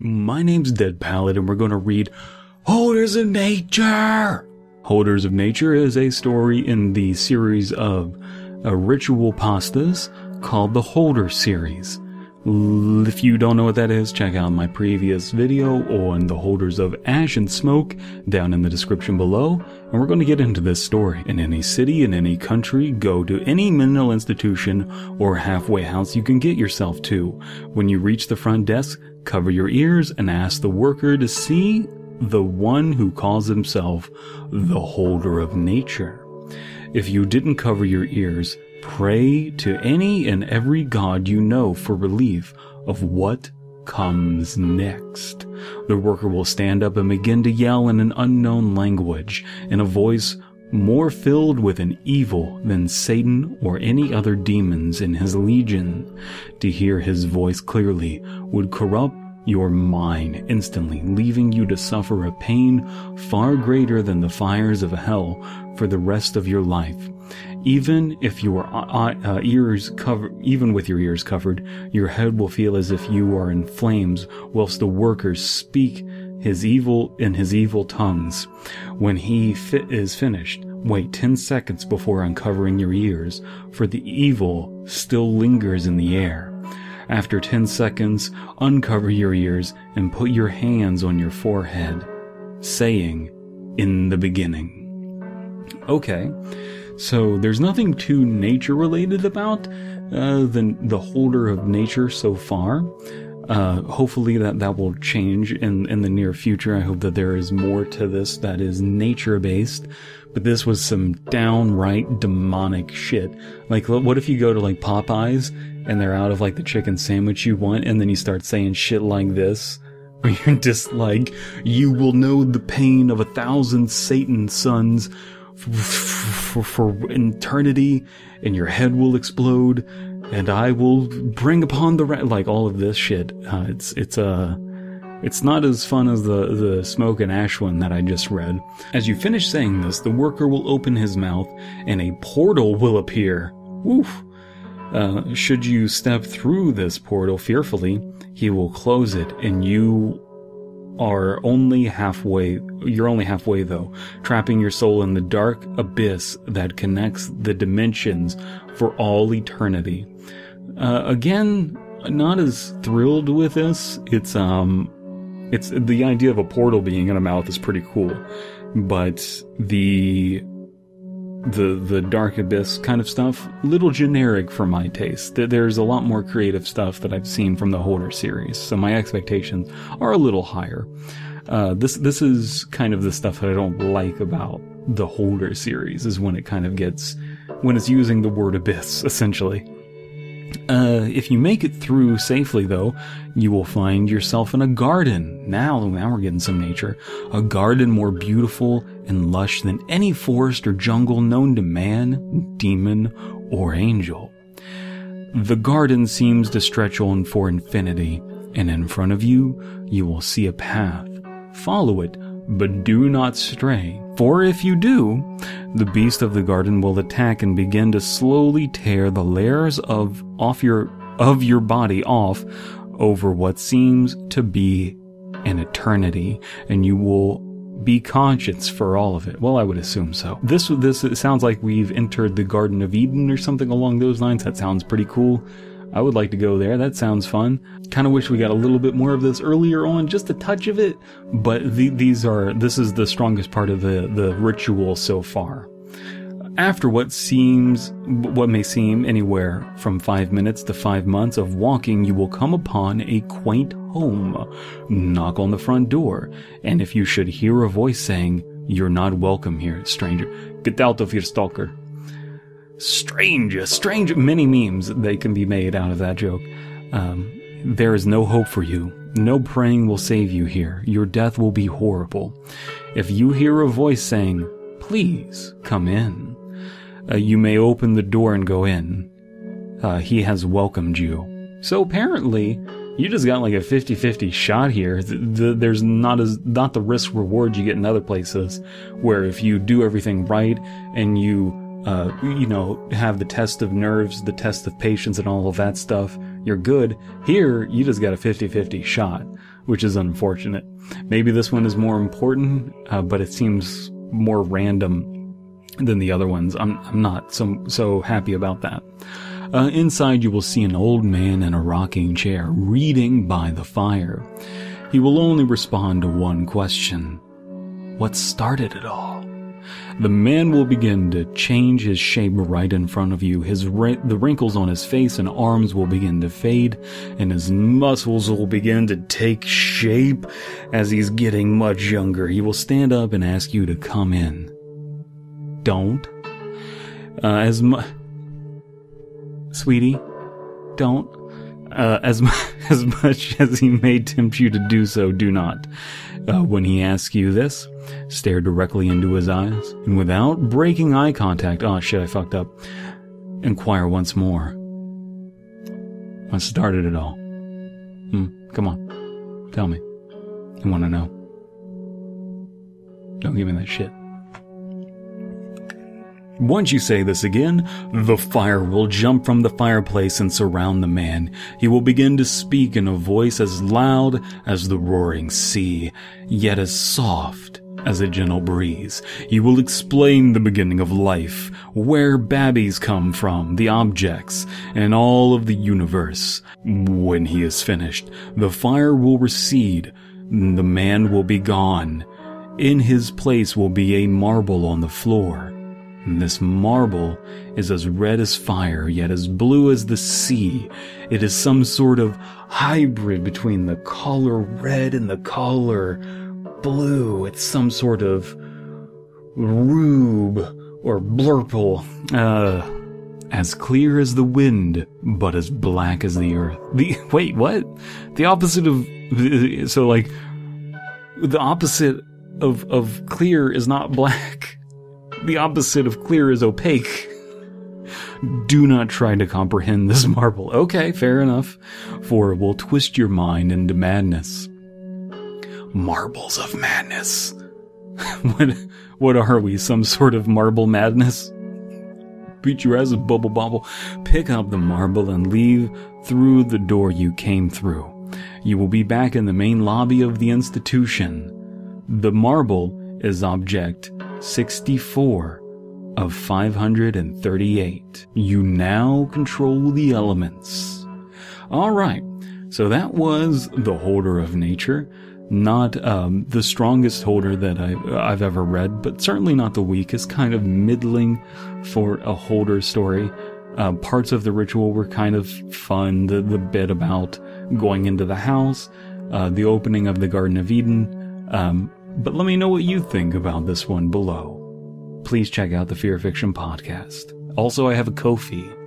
My name's Dead Palette, and we're going to read Holders of Nature! Holders of Nature is a story in the series of uh, ritual pastas called the Holder series. L- If you don't know what that is, check out my previous video on the holders of ash and smoke down in the description below. And we're going to get into this story. In any city, in any country, go to any mental institution or halfway house you can get yourself to. When you reach the front desk, cover your ears and ask the worker to see the one who calls himself the holder of nature. If you didn't cover your ears, pray to any and every god you know for relief of what comes next. The worker will stand up and begin to yell in an unknown language, in a voice more filled with an evil than Satan or any other demons in his legion. To hear his voice clearly would corrupt your mind instantly, leaving you to suffer a pain far greater than the fires of hell for the rest of your life. Even if your uh, uh, ears cover, even with your ears covered, your head will feel as if you are in flames, whilst the workers speak his evil in his evil tongues. When he fi- is finished, wait 10 seconds before uncovering your ears, for the evil still lingers in the air. After 10 seconds, uncover your ears and put your hands on your forehead, saying, In the beginning. Okay, so there's nothing too nature related about uh, the, the holder of nature so far. Uh, hopefully that that will change in in the near future. I hope that there is more to this that is nature based. But this was some downright demonic shit. Like, what if you go to like Popeyes and they're out of like the chicken sandwich you want, and then you start saying shit like this? You're just like, you will know the pain of a thousand Satan sons for, for, for eternity, and your head will explode, and I will bring upon the like all of this shit. Uh, it's it's uh, it's not as fun as the the smoke and ash one that I just read. As you finish saying this, the worker will open his mouth, and a portal will appear. Oof. Uh, should you step through this portal fearfully, he will close it, and you are only halfway. You're only halfway though, trapping your soul in the dark abyss that connects the dimensions for all eternity. Uh, again, not as thrilled with this. It's um, it's the idea of a portal being in a mouth is pretty cool, but the the the dark abyss kind of stuff little generic for my taste. There's a lot more creative stuff that i've seen from the holder series so my expectations are a little higher. Uh, this this is kind of the stuff that i don't like about the holder series is when it kind of gets when it's using the word abyss essentially uh, if you make it through safely, though, you will find yourself in a garden. Now, now we're getting some nature. A garden more beautiful and lush than any forest or jungle known to man, demon, or angel. The garden seems to stretch on for infinity, and in front of you, you will see a path. Follow it, but do not stray, for if you do, the beast of the garden will attack and begin to slowly tear the layers of off your of your body off over what seems to be an eternity, and you will be conscious for all of it. Well, I would assume so. This this sounds like we've entered the Garden of Eden or something along those lines. That sounds pretty cool. I would like to go there. That sounds fun. Kind of wish we got a little bit more of this earlier on, just a touch of it. But the, these are this is the strongest part of the the ritual so far. After what seems, what may seem anywhere from five minutes to five months of walking, you will come upon a quaint home. Knock on the front door, and if you should hear a voice saying, "You're not welcome here, stranger. Get out of here, stalker." Strange, strange. Many memes they can be made out of that joke. Um, there is no hope for you. No praying will save you here. Your death will be horrible. If you hear a voice saying, "Please come in," uh, you may open the door and go in. Uh, he has welcomed you. So apparently, you just got like a 50-50 shot here. Th- th- there's not as not the risk reward you get in other places, where if you do everything right and you uh, you know, have the test of nerves, the test of patience, and all of that stuff, you're good. Here, you just got a 50 50 shot. which is unfortunate. Maybe this one is more important, uh, but it seems more random than the other ones. I'm, I'm not so, so happy about that. Uh, inside, you will see an old man in a rocking chair reading by the fire. He will only respond to one question What started it all? The man will begin to change his shape right in front of you. His the wrinkles on his face and arms will begin to fade, and his muscles will begin to take shape as he's getting much younger. He will stand up and ask you to come in. Don't. Uh, as much, sweetie, don't. Uh, as, as much as he may tempt you to do so, do not. Uh, when he asks you this, stare directly into his eyes, and without breaking eye contact, oh shit, I fucked up, inquire once more. What started it all? Hmm, come on, tell me. I want to know. Don't give me that shit. Once you say this again, the fire will jump from the fireplace and surround the man. He will begin to speak in a voice as loud as the roaring sea, yet as soft as a gentle breeze. He will explain the beginning of life, where babbies come from, the objects, and all of the universe. When he is finished, the fire will recede, and the man will be gone. In his place will be a marble on the floor. This marble is as red as fire, yet as blue as the sea. It is some sort of hybrid between the color red and the color blue. It's some sort of rube or blurple. Uh, as clear as the wind, but as black as the earth. The wait, what? The opposite of so like the opposite of of clear is not black. The opposite of clear is opaque. Do not try to comprehend this marble. Okay, fair enough, for it will twist your mind into madness. Marbles of madness. what, what are we, some sort of marble madness? Beat your ass with bubble bobble. Pick up the marble and leave through the door you came through. You will be back in the main lobby of the institution. The marble is object 64 of 538. You now control the elements. Alright, so that was the Holder of Nature. Not um, the strongest holder that I, I've ever read, but certainly not the weakest. Kind of middling for a holder story. Uh, parts of the ritual were kind of fun. The, the bit about going into the house, uh, the opening of the Garden of Eden, um, but let me know what you think about this one below. Please check out the Fear Fiction podcast. Also, I have a Ko-fi.